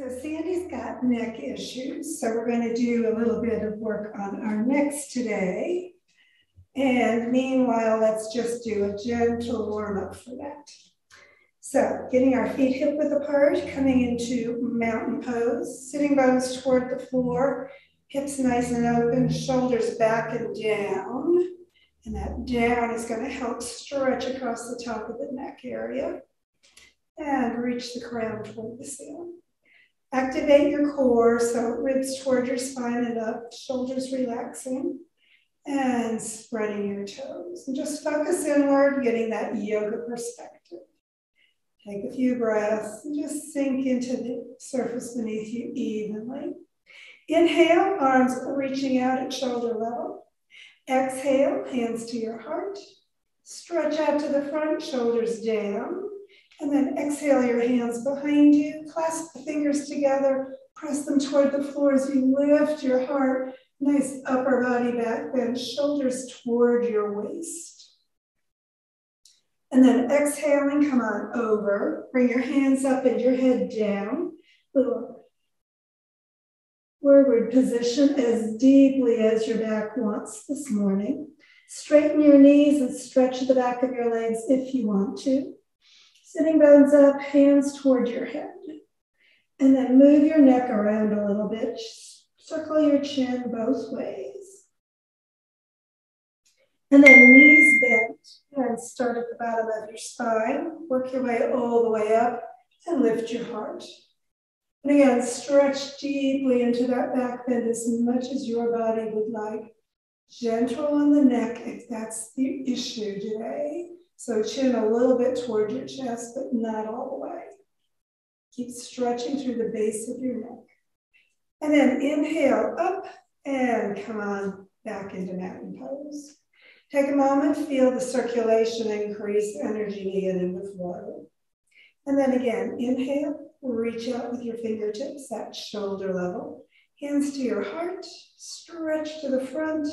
So Sandy's got neck issues, so we're going to do a little bit of work on our necks today. And meanwhile, let's just do a gentle warm up for that. So getting our feet hip width apart, coming into mountain pose, sitting bones toward the floor, hips nice and open, shoulders back and down. And that down is going to help stretch across the top of the neck area and reach the crown toward the ceiling. Activate your core, so ribs toward your spine and up, shoulders relaxing, and spreading your toes. And just focus inward, getting that yoga perspective. Take a few breaths and just sink into the surface beneath you evenly. Inhale, arms reaching out at shoulder level. Exhale, hands to your heart. Stretch out to the front, shoulders down. And then exhale your hands behind you, clasp the fingers together, press them toward the floor as you lift your heart. Nice upper body back bend, shoulders toward your waist. And then exhaling, come on over. Bring your hands up and your head down. Little forward position as deeply as your back wants this morning. Straighten your knees and stretch the back of your legs if you want to. Sitting bones up, hands toward your head. And then move your neck around a little bit. Circle your chin both ways. And then knees bent and start at the bottom of your spine. Work your way all the way up and lift your heart. And again, stretch deeply into that back bend as much as your body would like. Gentle on the neck if that's the issue today. So chin a little bit toward your chest, but not all the way. Keep stretching through the base of your neck. And then inhale up and come on back into mountain pose. Take a moment, feel the circulation increase, energy in the flow. And then again, inhale, reach out with your fingertips at shoulder level. Hands to your heart, stretch to the front,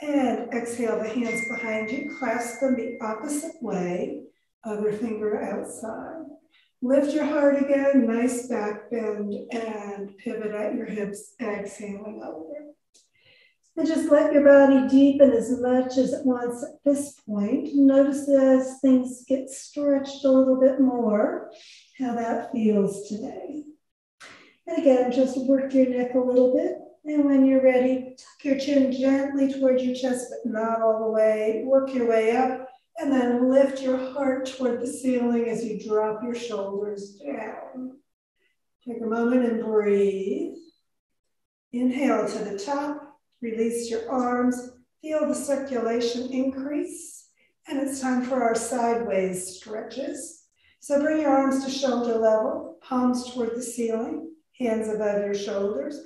and exhale the hands behind you, clasp them the opposite way, other finger outside. Lift your heart again, nice back bend, and pivot at your hips, exhaling over. And just let your body deepen as much as it wants at this point. Notice as things get stretched a little bit more, how that feels today. And again, just work your neck a little bit. And when you're ready, tuck your chin gently towards your chest, but not all the way. Work your way up and then lift your heart toward the ceiling as you drop your shoulders down. Take a moment and breathe. Inhale to the top, release your arms, feel the circulation increase. And it's time for our sideways stretches. So bring your arms to shoulder level, palms toward the ceiling, hands above your shoulders.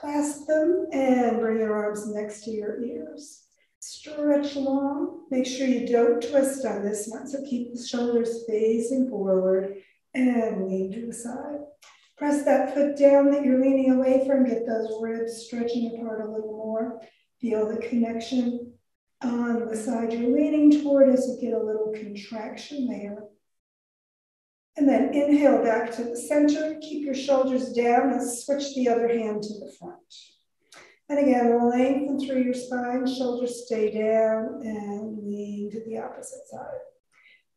Clasp them and bring your arms next to your ears. Stretch long. Make sure you don't twist on this one. So keep the shoulders facing forward and lean to the side. Press that foot down that you're leaning away from. Get those ribs stretching apart a little more. Feel the connection on the side you're leaning toward as you get a little contraction there. And then inhale back to the center. Keep your shoulders down and switch the other hand to the front. And again, lengthen through your spine, shoulders stay down and lean to the opposite side.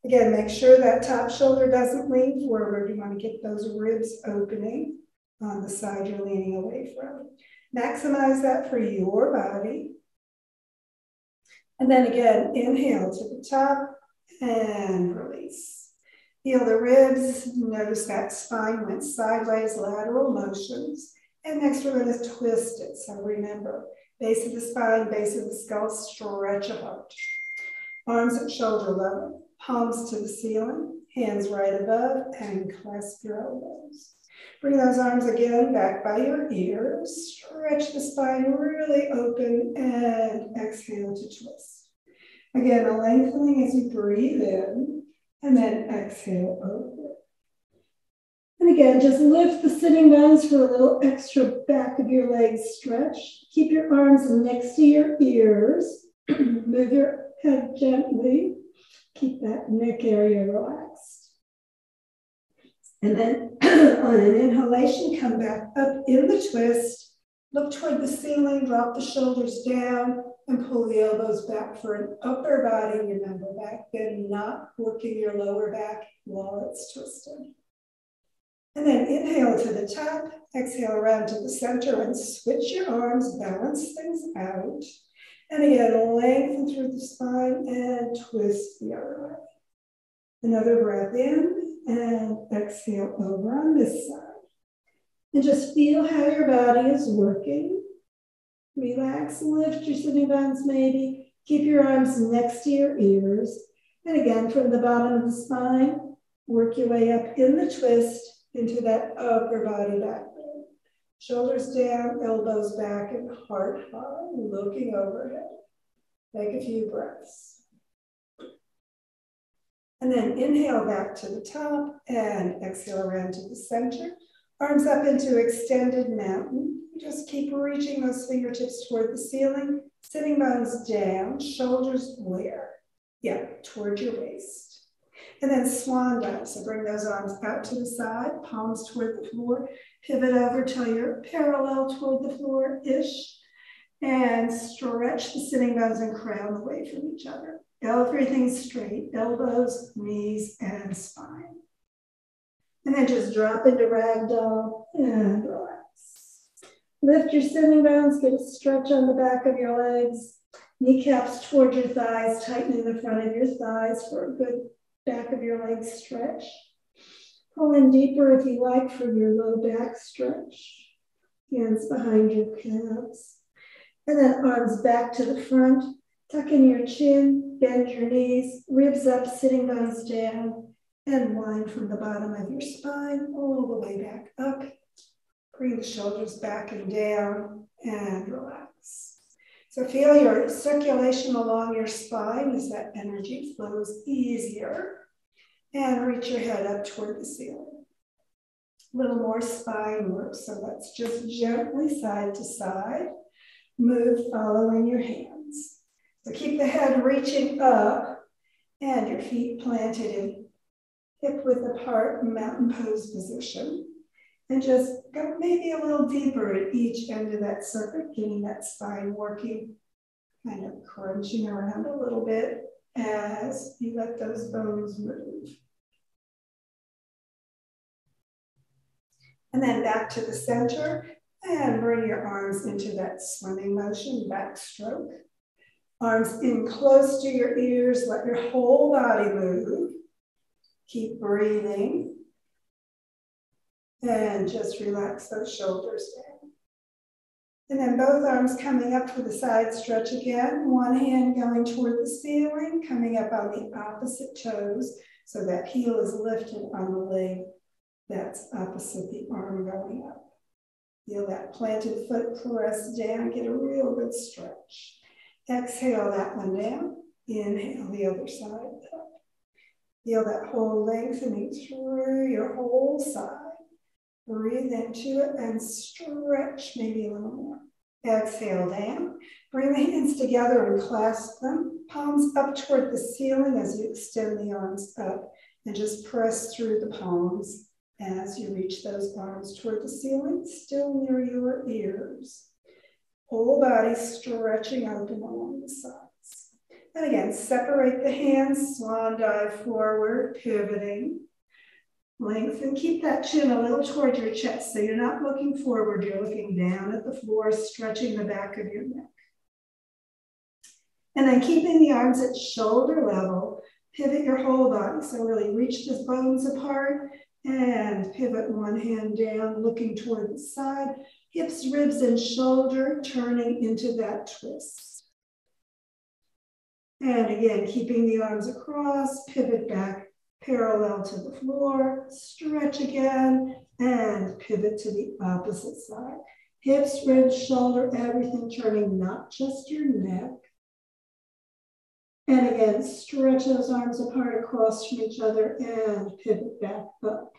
Again, make sure that top shoulder doesn't lean forward. You want to get those ribs opening on the side you're leaning away from. Maximize that for your body. And then again, inhale to the top and release. Feel the ribs. Notice that spine went sideways, lateral motions. And next we're going to twist it. So remember, base of the spine, base of the skull, stretch apart. Arms at shoulder level, palms to the ceiling, hands right above, and clasp your elbows. Bring those arms again back by your ears. Stretch the spine really open and exhale to twist. Again, a lengthening as you breathe in and then exhale over. And again, just lift the sitting bones for a little extra back of your legs stretch. Keep your arms next to your ears. Move your head gently. Keep that neck area relaxed. And then on an inhalation, come back up in the twist, look toward the ceiling, drop the shoulders down, and pull the elbows back for an upper body. Remember, back bend, not working your lower back while it's twisted. And then inhale to the top, exhale around to the center and switch your arms, balance things out. And again, lengthen through the spine and twist the other way. Another breath in and exhale over on this side. And just feel how your body is working. Relax, lift your sitting bones maybe. Keep your arms next to your ears. And again, from the bottom of the spine, work your way up in the twist into that upper body back. Shoulders down, elbows back, and heart high, looking overhead. Take a few breaths. And then inhale back to the top and exhale around to the center. Arms up into extended mountain. Just keep reaching those fingertips toward the ceiling, sitting bones down, shoulders where? Yeah, toward your waist. And then swan dive. So bring those arms out to the side, palms toward the floor. Pivot over till you're parallel toward the floor-ish. And stretch the sitting bones and crown away from each other. Everything straight, elbows, knees, and spine. And then just drop into ragdoll and relax. Lift your sitting bones, get a stretch on the back of your legs. Kneecaps toward your thighs, tightening the front of your thighs for a good back of your legs stretch. Pull in deeper if you like for your low back stretch. Hands behind your calves. And then arms back to the front. Tuck in your chin, bend your knees, ribs up, sitting bones down and wind from the bottom of your spine all the way back up. Bring the shoulders back and down and relax. So feel your circulation along your spine as that energy flows easier. And reach your head up toward the ceiling. A little more spine work. So let's just gently side to side. Move following your hands. So keep the head reaching up and your feet planted in hip width apart, mountain pose position. And just go maybe a little deeper at each end of that circuit, getting that spine working, kind of crunching around a little bit as you let those bones move. And then back to the center and bring your arms into that swimming motion, backstroke. Arms in close to your ears, let your whole body move. Keep breathing. And just relax those shoulders down. And then both arms coming up for the side stretch again. One hand going toward the ceiling, coming up on the opposite toes. So that heel is lifted on the leg that's opposite the arm going up. Feel that planted foot press down, get a real good stretch. Exhale that one down. Inhale the other side up. Feel that whole lengthening through your whole side. Breathe into it and stretch maybe a little more. Exhale down. Bring the hands together and clasp them. Palms up toward the ceiling as you extend the arms up and just press through the palms as you reach those arms toward the ceiling, still near your ears. Whole body stretching open along the sides. And again, separate the hands, swan dive forward, pivoting. Lengthen, keep that chin a little toward your chest. So you're not looking forward, you're looking down at the floor, stretching the back of your neck. And then keeping the arms at shoulder level, pivot your whole body. So really reach the bones apart and pivot one hand down, looking toward the side. Hips, ribs, and shoulder turning into that twist. And again, keeping the arms across, pivot back parallel to the floor, stretch again, and pivot to the opposite side. Hips, ribs, shoulder, everything turning, not just your neck. And again, stretch those arms apart across from each other and pivot back up.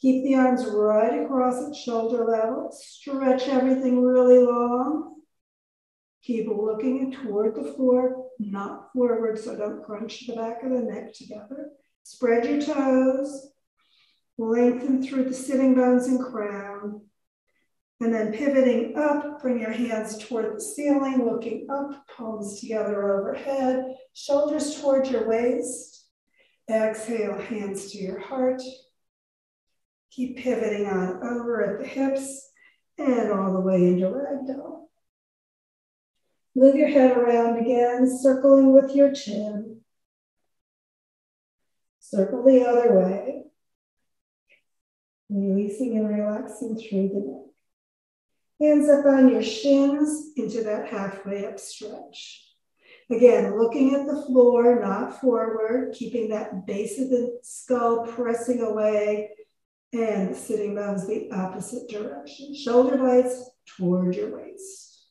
Keep the arms right across at shoulder level. Stretch everything really long. Keep looking toward the floor, not forward, so don't crunch the back of the neck together. Spread your toes. Lengthen through the sitting bones and crown. And then pivoting up, bring your hands toward the ceiling, looking up, palms together overhead, shoulders toward your waist. Exhale, hands to your heart. Keep pivoting on over at the hips and all the way into ragdoll. Move your head around again, circling with your chin. Circle the other way. Releasing and relaxing through the neck. Hands up on your shins into that halfway up stretch. Again, looking at the floor, not forward, keeping that base of the skull pressing away and sitting bones the opposite direction. Shoulder blades toward your waist.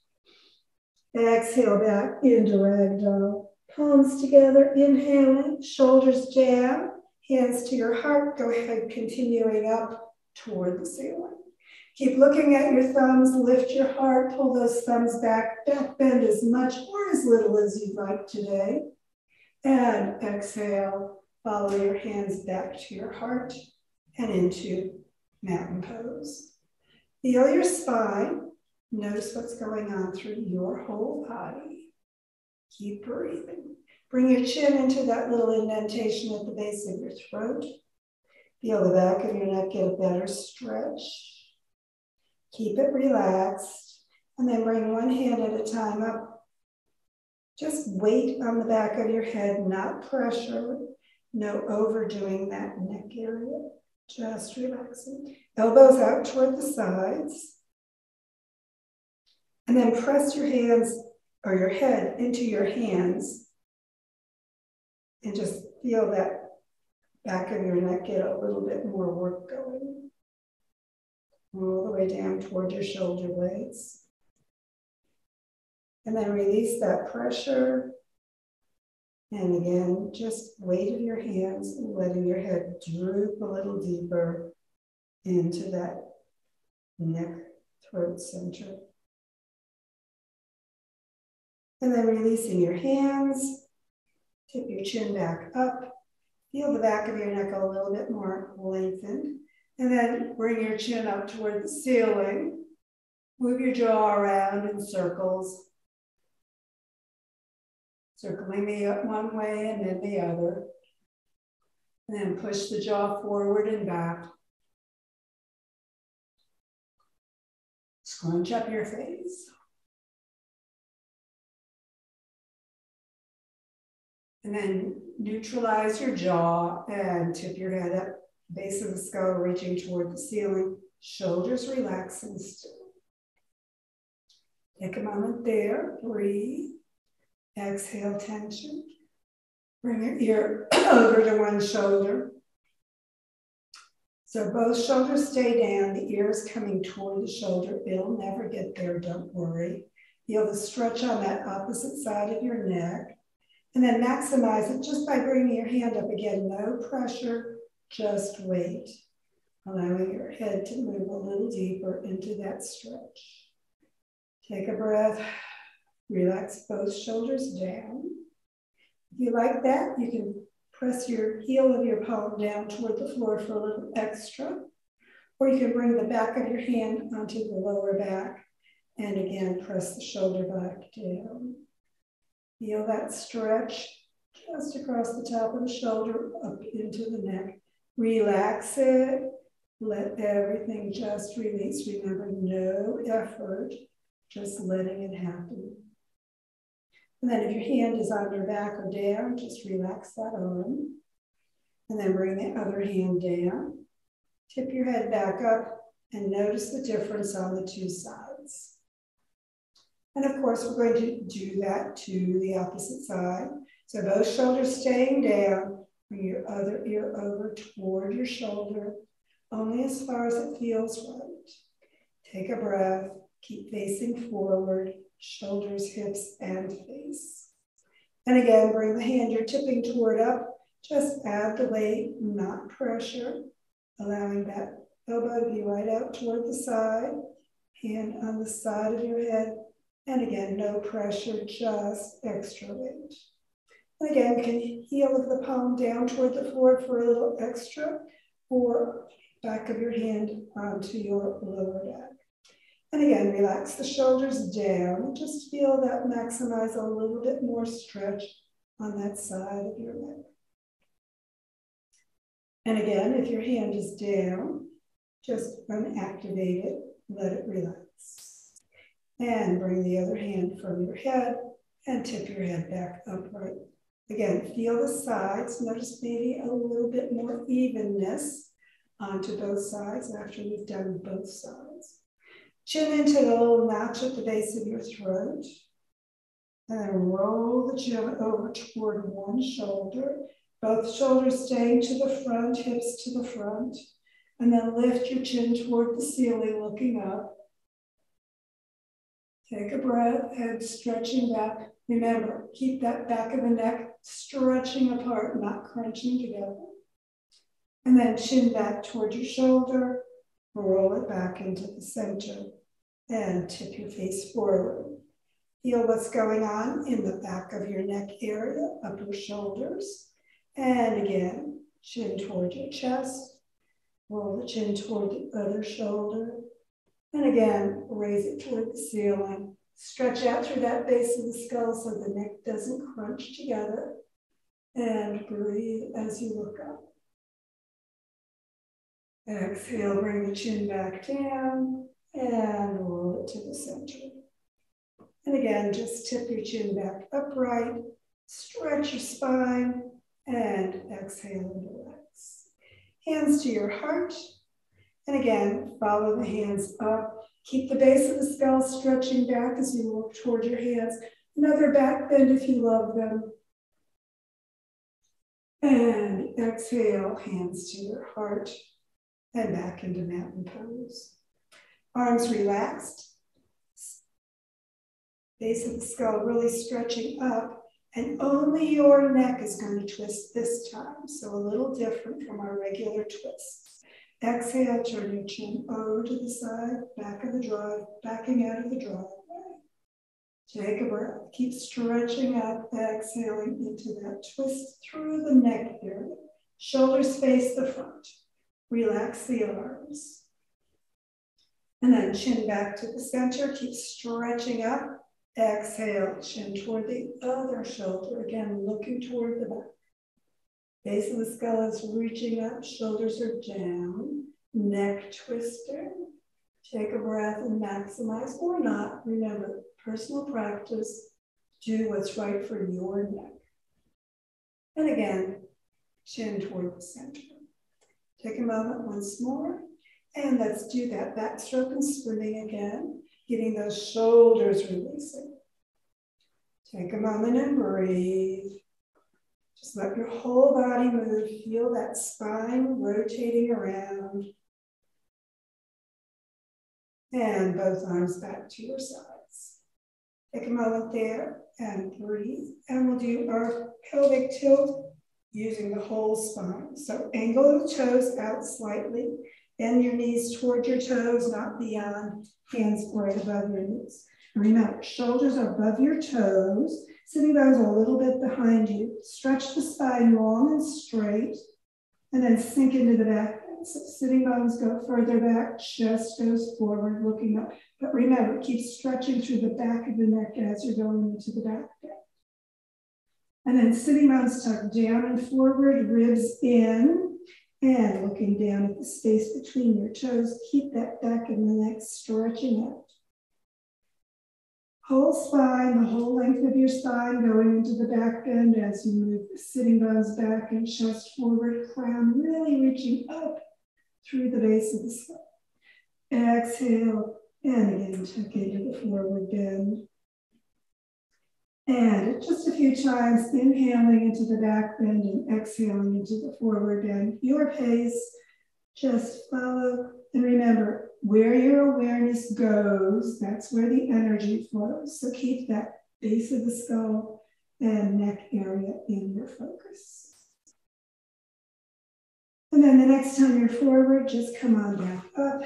Exhale back into ragdoll. Palms together, inhaling, shoulders down, hands to your heart. Go ahead, continuing up toward the ceiling. Keep looking at your thumbs, lift your heart, pull those thumbs back, back bend as much or as little as you'd like today. And exhale, follow your hands back to your heart and into mountain pose. Feel your spine. Notice what's going on through your whole body. Keep breathing. Bring your chin into that little indentation at the base of your throat. Feel the back of your neck get a better stretch. Keep it relaxed. And then bring one hand at a time up. Just weight on the back of your head, not pressure. No overdoing that neck area. Just relaxing. Elbows out toward the sides. And then press your hands or your head into your hands and just feel that back of your neck get a little bit more work going. All the way down toward your shoulder blades. And then release that pressure. And again, just weight of your hands letting your head droop a little deeper into that neck throat center. And then releasing your hands, tip your chin back up, feel the back of your neck a little bit more lengthened. And then bring your chin up toward the ceiling. Move your jaw around in circles. Circling the one way and then the other. And then push the jaw forward and back. Scrunch up your face. And then neutralize your jaw and tip your head up, base of the skull reaching toward the ceiling, shoulders relax and still. Take a moment there, breathe, exhale tension. Bring your ear over to one shoulder. So both shoulders stay down, the ear is coming toward the shoulder. It'll never get there, don't worry. Feel the stretch on that opposite side of your neck. And then maximize it just by bringing your hand up again. No pressure, just weight. Allowing your head to move a little deeper into that stretch. Take a breath. Relax both shoulders down. If you like that, you can press your heel of your palm down toward the floor for a little extra. Or you can bring the back of your hand onto the lower back and again press the shoulder back down. Feel that stretch just across the top of the shoulder up into the neck. Relax it. Let everything just release. Remember, no effort, just letting it happen. And then if your hand is on your back or down, just relax that arm. And then bring the other hand down. Tip your head back up and notice the difference on the two sides. And of course, we're going to do that to the opposite side. So both shoulders staying down, bring your other ear over toward your shoulder, only as far as it feels right. Take a breath, keep facing forward, shoulders, hips, and face. And again, bring the hand you're tipping toward up. Just add the weight, not pressure, allowing that elbow to be right out toward the side, hand on the side of your head, and again, no pressure, just extra weight. And again, can heel of the palm down toward the floor for a little extra. or back of your hand onto your lower back. And again, relax the shoulders down. Just feel that maximize a little bit more stretch on that side of your neck. And again, if your hand is down, just unactivate it, let it relax. And bring the other hand from your head and tip your head back upright. Again, feel the sides. Notice maybe a little bit more evenness onto both sides after you've done both sides. Chin into the little notch at the base of your throat. And then roll the chin over toward one shoulder. Both shoulders staying to the front, hips to the front. And then lift your chin toward the ceiling, looking up. Take a breath, head stretching back. Remember, keep that back of the neck stretching apart, not crunching together. And then chin back toward your shoulder, roll it back into the center, and tip your face forward. Feel what's going on in the back of your neck area, upper shoulders. And again, chin toward your chest, roll the chin toward the other shoulder. And again, raise it toward the ceiling. Stretch out through that base of the skull so the neck doesn't crunch together. And breathe as you look up. Exhale, bring the chin back down and roll it to the center. And again, just tip your chin back upright, stretch your spine, and exhale and relax. Hands to your heart. And again, follow the hands up. Keep the base of the skull stretching back as you look toward your hands. Another back bend if you love them. And exhale, hands to your heart and back into mountain pose. Arms relaxed. Base of the skull really stretching up. And only your neck is going to twist this time. So a little different from our regular twists. Exhale, turn your chin over to the side, back of the drive, backing out of the driveway. Take a breath. Keep stretching up, exhaling into that twist through the neck area. Shoulders face the front. Relax the arms. And then chin back to the center. Keep stretching up. Exhale, chin toward the other shoulder. Again, looking toward the back. Base of the skull is reaching up. Shoulders are down. Neck twister. Take a breath and maximize or not. Remember, personal practice. Do what's right for your neck. And again, chin toward the center. Take a moment once more. And let's do that backstroke and swimming again, getting those shoulders releasing. Take a moment and breathe. Let your whole body move. Feel that spine rotating around. And both arms back to your sides. Take a moment there and breathe. And we'll do our pelvic tilt using the whole spine. So angle the toes out slightly. Bend your knees toward your toes, not beyond. Hands right above your knees. Remember, shoulders are above your toes. Sitting bones a little bit behind you. Stretch the spine long and straight. And then sink into the back. So sitting bones go further back. Chest goes forward, looking up. But remember, keep stretching through the back of the neck as you're going into the back. And then sitting bones tuck down and forward, ribs in, and looking down at the space between your toes. Keep that back of the neck stretching out. Whole spine, the whole length of your spine going into the back bend as you move the sitting bones back and chest forward, crown really reaching up through the base of the skull. Exhale, and again, tuck into the forward bend. And just a few times, inhaling into the back bend and exhaling into the forward bend. Your pace, just follow. And remember, where your awareness goes, that's where the energy flows. So keep that base of the skull and neck area in your focus. And then the next time you're forward, just come on back up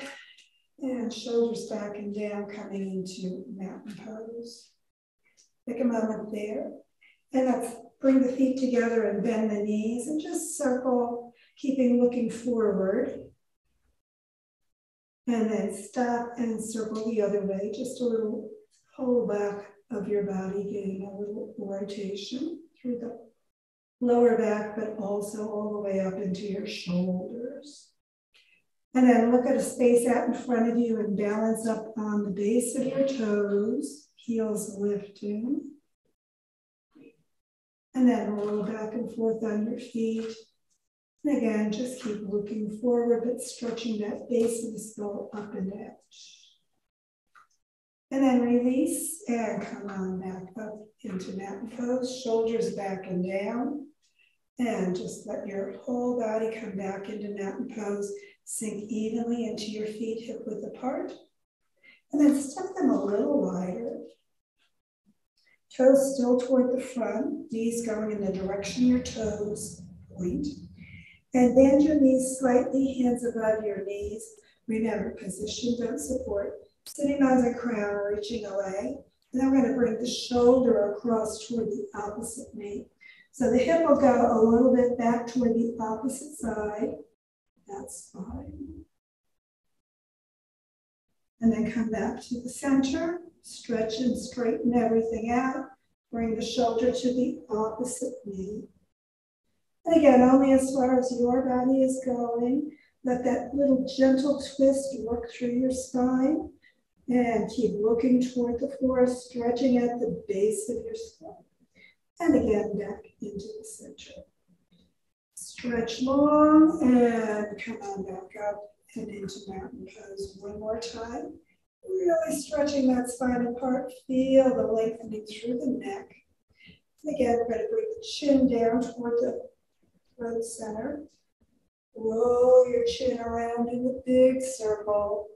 and shoulders back and down, coming into mountain pose. Take a moment there. And let's bring the feet together and bend the knees and just circle. keeping looking forward. And then stop and circle the other way, just a little pull back of your body, getting a little rotation through the lower back, but also all the way up into your shoulders. And then look at a space out in front of you and balance up on the base of your toes, heels lifting. And then roll back and forth on your feet. And again, just keep looking forward, but stretching that base of the skull up and out. And then release and come on back up into mountain pose, shoulders back and down. And just let your whole body come back into mountain pose. Sink evenly into your feet hip width apart. And then step them a little wider. Toes still toward the front, knees going in the direction your toes point. And bend your knees slightly, hands above your knees. Remember, position, don't support. Sitting on the crown, reaching away. And I'm going to bring the shoulder across toward the opposite knee. So the hip will go a little bit back toward the opposite side. That's fine. And then come back to the center. Stretch and straighten everything out. Bring the shoulder to the opposite knee. And again, only as far as your body is going. Let that little gentle twist work through your spine. And keep looking toward the floor, stretching at the base of your spine. And again, back into the center. Stretch long and come on back up and into mountain pose one more time. Really stretching that spine apart. Feel the lengthening through the neck. And again, we're going to bring the chin down toward the throat center. Roll your chin around in the big circle.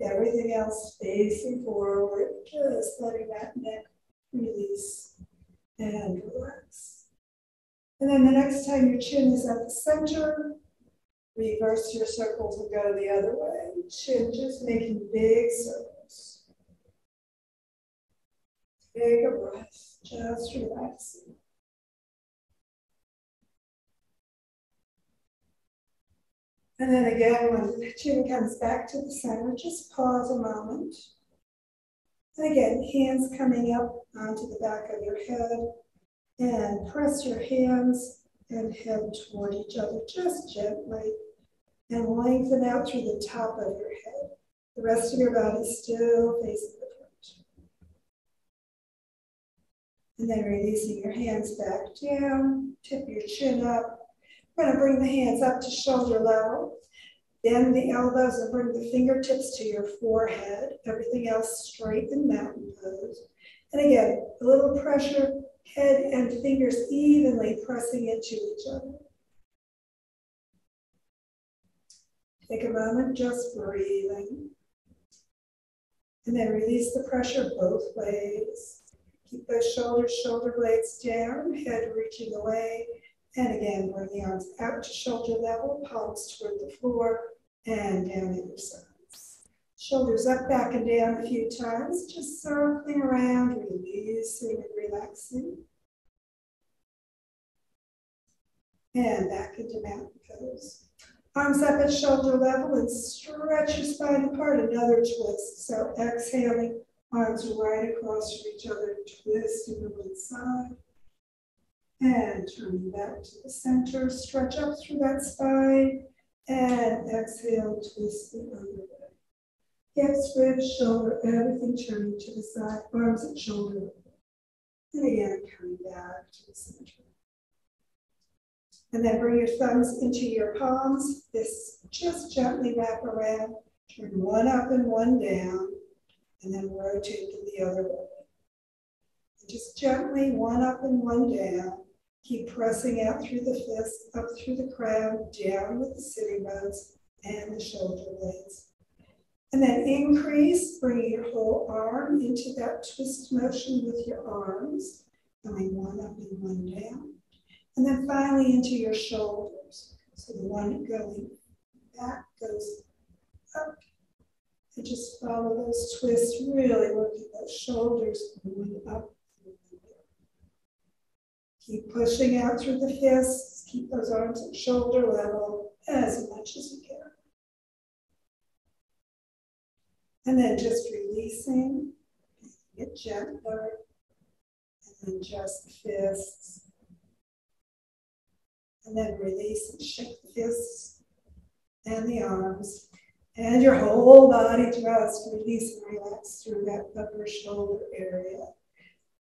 Everything else facing forward, just letting that neck release and relax. And then the next time your chin is at the center, reverse your circles and go the other way. Chin just making big circles. Take a breath, just relaxing. And then again, when the chin comes back to the center, just pause a moment. And again, hands coming up onto the back of your head and press your hands and head toward each other just gently and lengthen out through the top of your head. The rest of your body still facing the front. And then releasing your hands back down, tip your chin up. We're going to bring the hands up to shoulder level. Bend the elbows and bring the fingertips to your forehead. Everything else straight in mountain pose. And again, a little pressure, head and fingers evenly pressing into each other. Take a moment just breathing. And then release the pressure both ways. Keep those shoulders, shoulder blades down, head reaching away. And again, bring the arms out to shoulder level, palms toward the floor, and down the other sides. Shoulders up, back, and down a few times, just circling around, releasing and relaxing. And back into mountain pose. Arms up at shoulder level and stretch your spine apart, another twist. So exhaling, arms right across from each other, twisting to one side. And turning back to the center, stretch up through that spine. And exhale, twist the other way. Hips, ribs, shoulder, everything turning to the side, arms and shoulder. And again, coming back to the center. And then bring your thumbs into your palms. This just gently wrap around. Turn one up and one down. And then rotate to the other way. And just gently one up and one down. Keep pressing out through the fist, up through the crown, down with the sitting bones and the shoulder blades. And then increase, bringing your whole arm into that twist motion with your arms, going one up and one down. And then finally into your shoulders. So the one going back goes up. And just follow those twists, really working those shoulders going up. Keep pushing out through the fists. Keep those arms at shoulder level as much as you can. And then just releasing, get gentler, and then just fists. And then release and shake the fists and the arms and your whole body just release and relax through that upper shoulder area.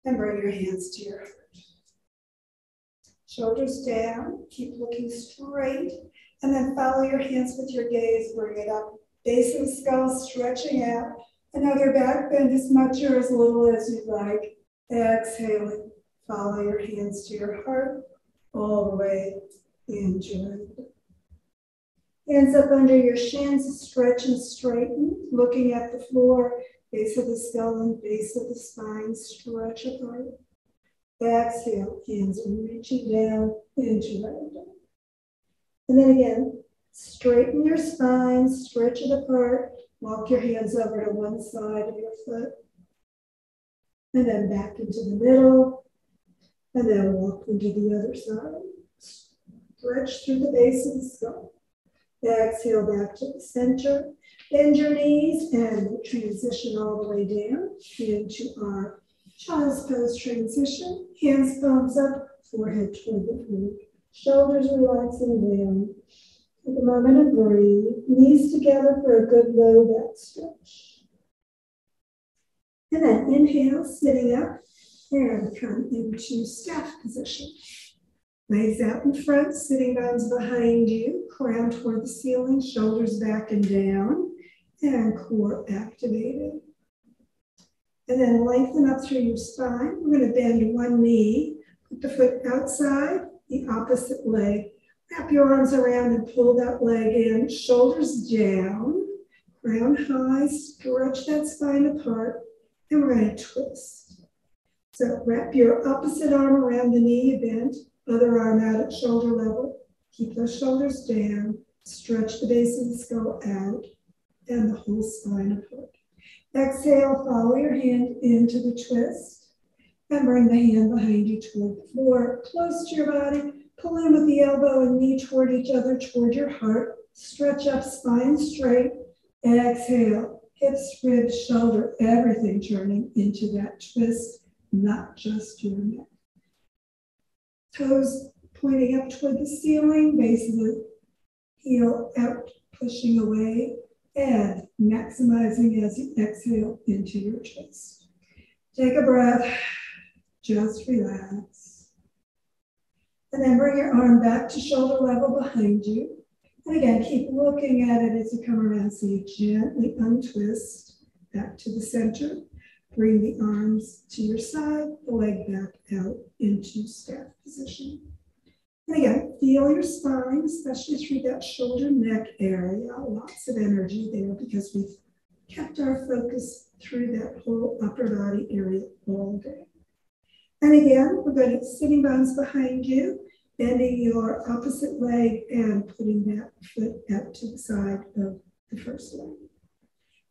And bring your hands to your heart. Shoulders down, keep looking straight, and then follow your hands with your gaze, bring it up. Base of the skull stretching out. Another back bend as much or as little as you'd like. Exhaling, follow your hands to your heart, all the way it. Hands up under your shins, stretch and straighten, looking at the floor, base of the skull and base of the spine, stretch apart. Exhale, hands reaching down into ragdoll. And then again, straighten your spine, stretch it apart, walk your hands over to one side of your foot, and then back into the middle, and then walk into the other side. Stretch through the base of the skull. Exhale back to the center. Bend your knees and transition all the way down into our child's pose transition. Hands palms up, forehead toward the floor. Shoulders relaxing down. Take a moment and breathe. Knees together for a good low back stretch. And then inhale, sitting up, and come into staff position. Legs out in front, sitting bones behind you, crown toward the ceiling, shoulders back and down, and core activated. And then lengthen up through your spine. We're going to bend one knee, put the foot outside, the opposite leg. Wrap your arms around and pull that leg in, shoulders down, crown high, stretch that spine apart, and we're going to twist. So wrap your opposite arm around the knee you bent, other arm out at shoulder level. Keep those shoulders down. Stretch the base of the skull out and the whole spine apart. Exhale, follow your hand into the twist and bring the hand behind you toward the floor, close to your body. Pull in with the elbow and knee toward each other, toward your heart. Stretch up, spine straight. Exhale, hips, ribs, shoulder, everything turning into that twist, not just your neck toes pointing up toward the ceiling, base of the heel out, pushing away, and maximizing as you exhale into your chest. Take a breath, just relax. And then bring your arm back to shoulder level behind you. And again, keep looking at it as you come around. So you gently untwist back to the center. Bring the arms to your side, the leg back out into staff position. And again, feel your spine, especially through that shoulder neck area. Lots of energy there because we've kept our focus through that whole upper body area all day. And again, we're going to sitting bones behind you, bending your opposite leg and putting that foot out to the side of the first leg.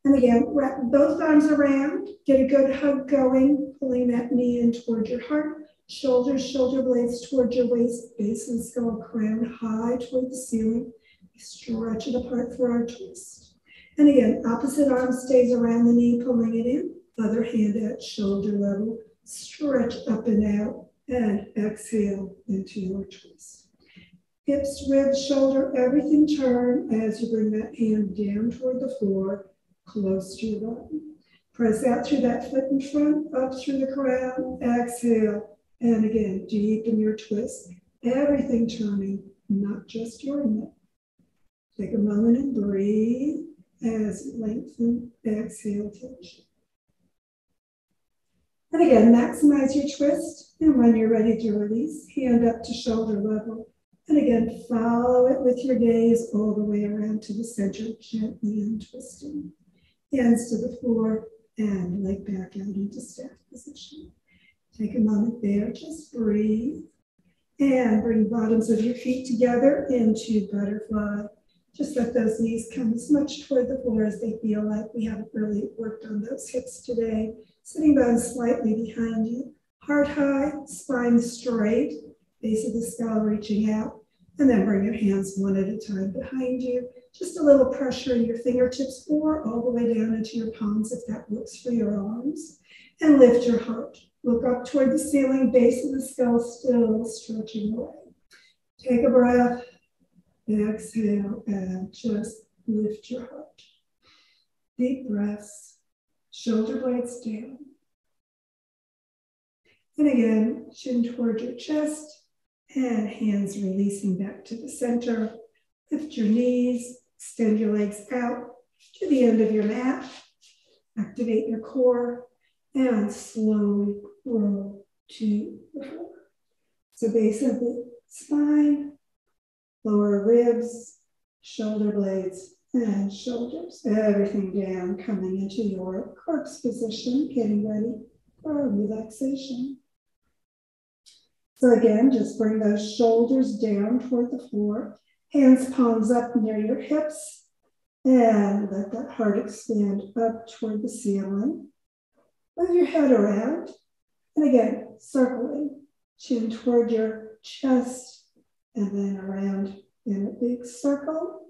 And again, wrap both arms around, get a good hug going, pulling that knee in toward your heart, shoulders, shoulder blades toward your waist, base and skull crown high toward the ceiling. Stretch it apart for our twist. And again, opposite arm stays around the knee, pulling it in. Other hand at shoulder level. Stretch up and out and exhale into your twist. Hips, ribs, shoulder, everything turn as you bring that hand down toward the floor close to your body. Press out through that foot in front, up through the crown, exhale, and again, deepen your twist. Everything turning, not just your neck. Take a moment and breathe as lengthen, exhale, tension. And again, maximize your twist. And when you're ready to release, hand up to shoulder level. And again, follow it with your gaze all the way around to the center, gently untwisting hands to the floor, and leg back out into staff position. Take a moment there, just breathe. And bring bottoms of your feet together into butterfly. Just let those knees come as much toward the floor as they feel like we haven't really worked on those hips today. Sitting bones slightly behind you. Heart high, spine straight, base of the skull reaching out. And then bring your hands one at a time behind you. Just a little pressure in your fingertips or all the way down into your palms if that works for your arms. And lift your heart. Look up toward the ceiling, base of the skull still stretching away. Take a breath, exhale, and just lift your heart. Deep breaths, shoulder blades down. And again, chin toward your chest and hands releasing back to the center. Lift your knees, extend your legs out to the end of your mat. Activate your core and slowly roll to the floor. So base of the spine, lower ribs, shoulder blades, and shoulders. Everything down, coming into your corpse position, getting ready for relaxation. So again, just bring those shoulders down toward the floor, hands palms up near your hips, and let that heart expand up toward the ceiling. Move your head around, and again, circling, chin toward your chest, and then around in a big circle.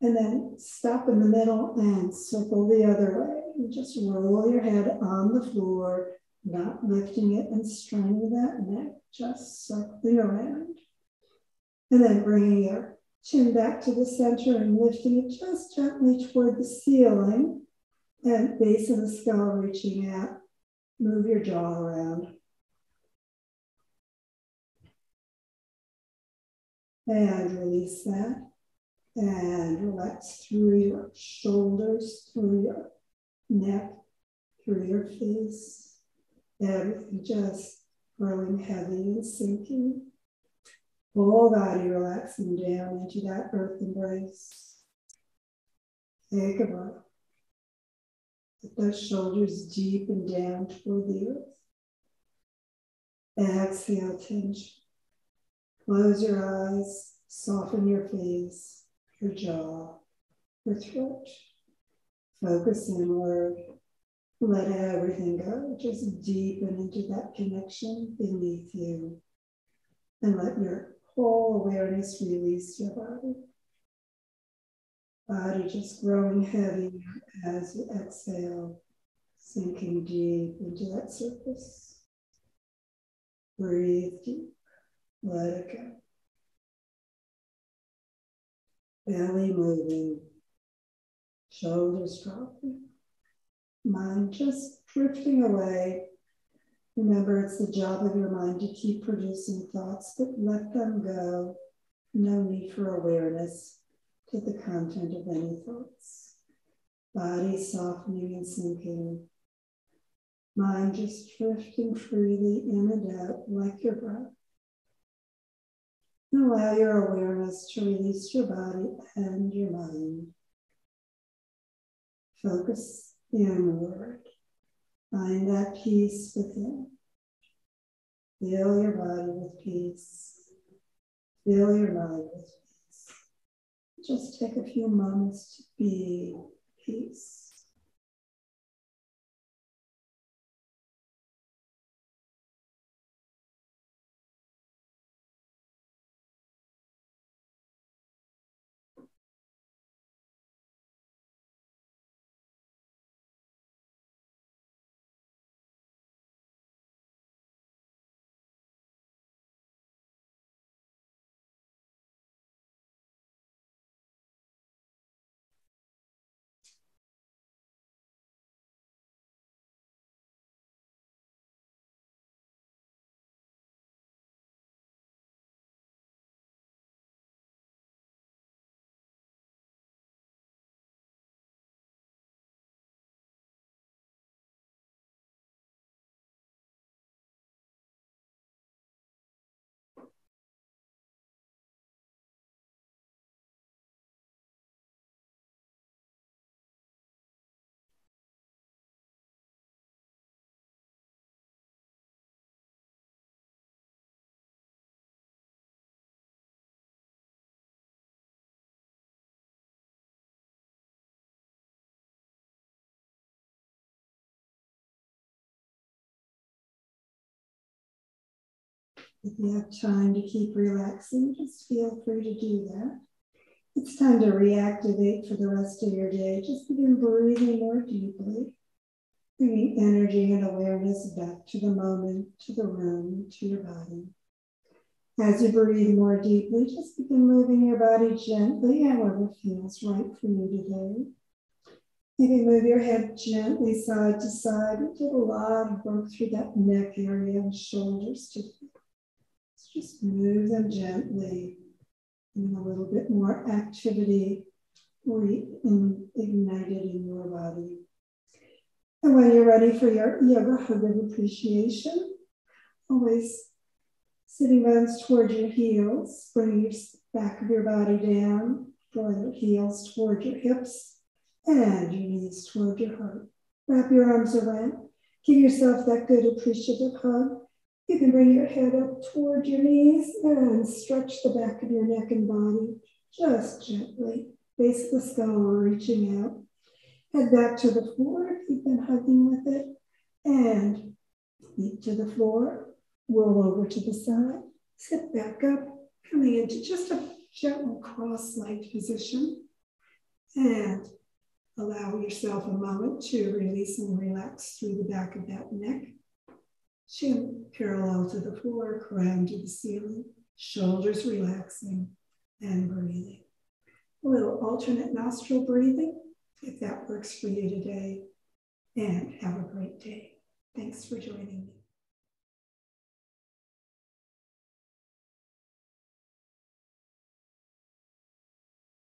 And then stop in the middle and circle the other way. And just roll your head on the floor not lifting it and straining that neck, just circling around. And then bringing your chin back to the center and lifting it just gently toward the ceiling and base of the skull reaching out. Move your jaw around. And release that. And relax through your shoulders, through your neck, through your face everything just growing heavy and sinking. Whole body relaxing down into that earth embrace. Take a breath. Those shoulders deep and down toward the earth. Exhale, tension. Close your eyes, soften your face, your jaw, your throat. Focus inward let everything go. Just deepen into that connection beneath you. And let your whole awareness release your body. Body just growing heavy as you exhale, sinking deep into that surface. Breathe deep. Let it go. Belly moving, shoulders dropping mind just drifting away. Remember, it's the job of your mind to keep producing thoughts, but let them go. No need for awareness to the content of any thoughts. Body softening and sinking. Mind just drifting freely in and out like your breath. And allow your awareness to release your body and your mind. Focus inward. Find that peace within. Fill your body with peace. Fill your mind with. Just take a few moments to be peace. If you have time to keep relaxing, just feel free to do that. It's time to reactivate for the rest of your day. Just begin breathing more deeply, bringing energy and awareness back to the moment, to the room, to your body. As you breathe more deeply, just begin moving your body gently, however feels right for you today. Maybe move your head gently side to side. We did a lot of work through that neck area and shoulders today. Just move them gently and a little bit more activity ignited in your body. And when you're ready for your yoga hug of appreciation, always sitting bones towards your heels, bring your back of your body down, draw your heels toward your hips and your knees toward your heart. Wrap your arms around. Give yourself that good appreciative hug. You can bring your head up toward your knees and stretch the back of your neck and body just gently. Base the skull reaching out. Head back to the floor if you've been hugging with it. And feet to the floor. Roll over to the side. Sit back up, coming into just a gentle cross-legged position. And allow yourself a moment to release and relax through the back of that neck. Chin parallel to the floor, crown to the ceiling, shoulders relaxing and breathing. A little alternate nostril breathing, if that works for you today. And have a great day. Thanks for joining me.